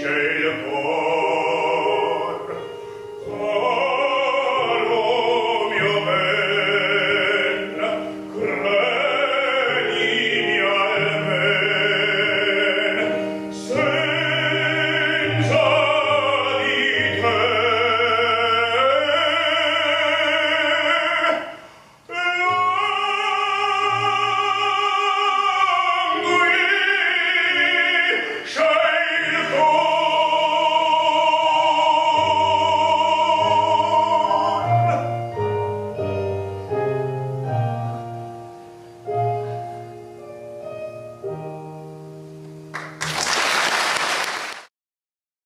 shame.